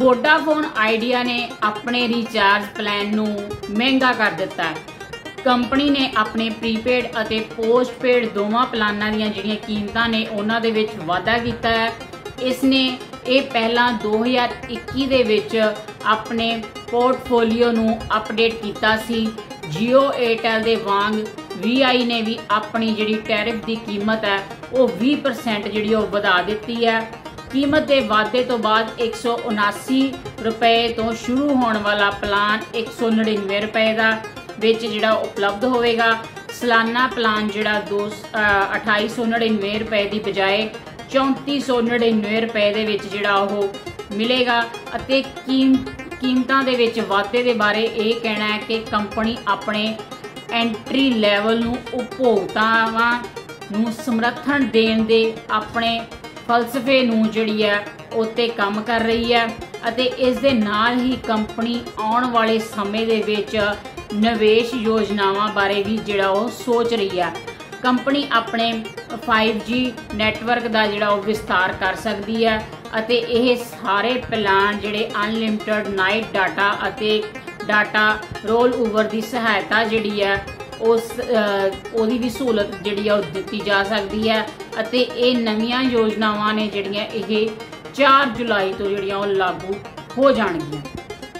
Vodafone idea ਨੇ ਆਪਣੇ recharge plan ਨੂੰ ਮਹਿੰਗਾ ਕਰ ਦਿੱਤਾ ਹੈ। ਕੰਪਨੀ ਨੇ ਆਪਣੇ ਪ੍ਰੀਪੇਡ ਅਤੇ ਪੋਸਟਪੇਡ ਦੋਵਾਂ ਪਲਾਨਾਂ ਦੀਆਂ ਜਿਹੜੀਆਂ ਕੀਮਤਾਂ ਨੇ, ਉਹਨਾਂ ਦੇ ਵਿੱਚ ਵਾਧਾ ਕੀਤਾ ਹੈ। ਇਸ ਨੇ ਇਹ ਪਹਿਲਾਂ 2021 ਦੇ ਵਿੱਚ ਆਪਣੇ ਪੋਰਟਫੋਲੀਓ ਨੂੰ ਅਪਡੇਟ ਕੀਤਾ ਸੀ। Jio Airtel ਦੇ ਵਾਂਗ VI ਨੇ ਵੀ ਆਪਣੀ ਜਿਹੜੀ ਟੈਰਿਫ ਦੀ ਕੀਮਤ ਹੈ, ਉਹ 20% ਜਿਹੜੀ ਉਹ ਵਧਾ ਦਿੱਤੀ ਹੈ। ਕੀਮਤ ਦੇ ਵਾਧੇ ਤੋਂ ਬਾਅਦ 179 ਰੁਪਏ ਤੋਂ ਸ਼ੁਰੂ ਹੋਣ ਵਾਲਾ ਪਲਾਨ 199 ਰੁਪਏ ਦਾ ਵਿੱਚ ਜਿਹੜਾ ਉਪਲਬਧ ਹੋਵੇਗਾ। ਸਾਲਾਨਾ ਪਲਾਨ ਜਿਹੜਾ 2899 ਰੁਪਏ ਦੀ ਬਜਾਏ 3499 ਰੁਪਏ ਦੇ ਵਿੱਚ ਜਿਹੜਾ ਉਹ ਮਿਲੇਗਾ ਅਤੇ ਕੀਮਤਾਂ ਦੇ ਵਿੱਚ ਵਾਧੇ ਦੇ ਬਾਰੇ ਇਹ ਕਹਿਣਾ ਹੈ ਕਿ ਕੰਪਨੀ ਆਪਣੇ ਐਂਟਰੀ ਲੈਵਲ ਨੂੰ ਉਪਭੋਗਤਾਵਾਂ ਨੂੰ ਸਮਰਥਨ ਦੇਣ ਦੇ ਆਪਣੇ ਫਲਸਫੇ ਨੂੰ ਜਿਹੜੀ ਹੈ, ਉੱਤੇ ਕੰਮ ਕਰ ਰਹੀ ਹੈ ਅਤੇ ਇਸ ਦੇ ਨਾਲ ਹੀ ਕੰਪਨੀ ਆਉਣ ਵਾਲੇ ਸਮੇਂ ਦੇ ਵਿੱਚ ਨਿਵੇਸ਼ ਯੋਜਨਾਵਾਂ ਬਾਰੇ ਵੀ ਜਿਹੜਾ ਉਹ ਸੋਚ ਰਹੀ ਹੈ। ਕੰਪਨੀ ਆਪਣੇ 5G ਨੈਟਵਰਕ ਦਾ ਜਿਹੜਾ ਉਹ ਵਿਸਤਾਰ ਕਰ ਸਕਦੀ ਹੈ ਅਤੇ ਇਹ ਸਾਰੇ ਪਲਾਨ ਜਿਹੜੇ ਅਨਲਿਮਟਿਡ ਨਾਈਟ ਡਾਟਾ ਅਤੇ ਡਾਟਾ ਰੋਲ ਓਵਰ ਦੀ ਸਹਾਇਤਾ ਜਿਹੜੀ ਹੈ ਉਸ ਉਹਦੀ ਵੀ ਸਹੂਲਤ ਜਿਹੜੀ ਆ ਉਹ ਦਿੱਤੀ ਜਾ ਸਕਦੀ ਹੈ ਅਤੇ ਇਹ ਨਵੀਆਂ ਯੋਜਨਾਵਾਂ ਨੇ ਜਿਹੜੀਆਂ ਇਹ 4 ਜੁਲਾਈ ਤੋਂ ਜਿਹੜੀਆਂ ਉਹ ਲਾਗੂ ਹੋ ਜਾਣਗੀਆਂ।